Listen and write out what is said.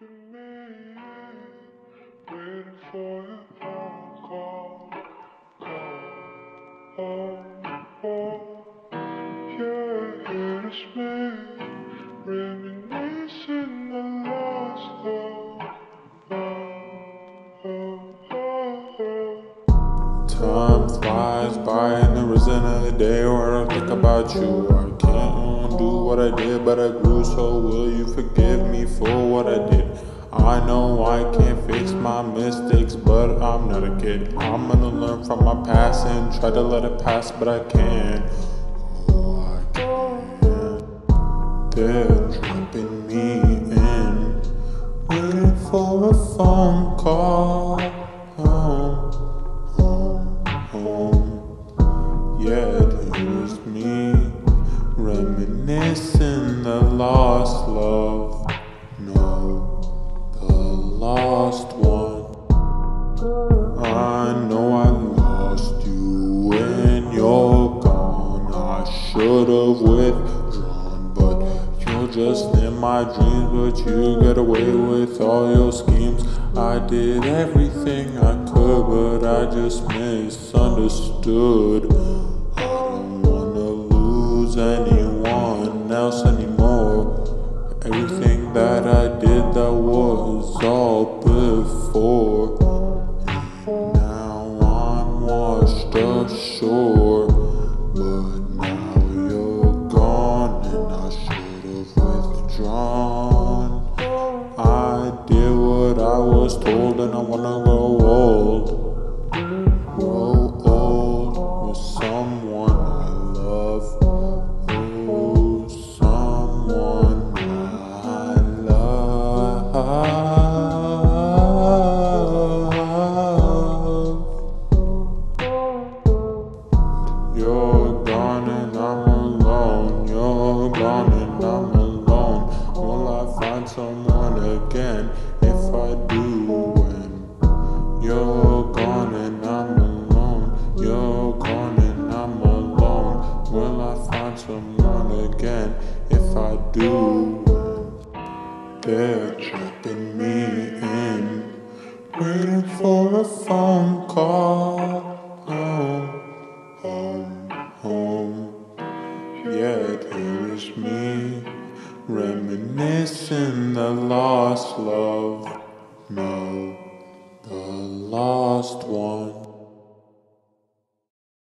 Time flies by and there isn't a day where I think about you. I can't what I did, but I grew, so will you forgive me for what I did? I know I can't fix my mistakes, but I'm not a kid. I'm gonna learn from my past and try to let it pass, but I can't. They're trapping me in, waiting for a phone call. Home, home, home. Yet here's me, love. No, the lost one. I know I lost you when you're gone. I should've withdrawn, but you're just in my dreams. But you get away with all your schemes. I did everything I could, but I just misunderstood. I don't wanna lose anyone else washed ashore, but now you're gone, and I should've withdrawn. I did what I was told, and I wanna grow old, someone again? If I do, when you're gone and I'm alone. You're gone and I'm alone. Will I find someone again? If I do, when they're trapping me in, waiting for a phone call. Home, home, home. Yet here is me, Reminiscing the lost love, no, the lost one.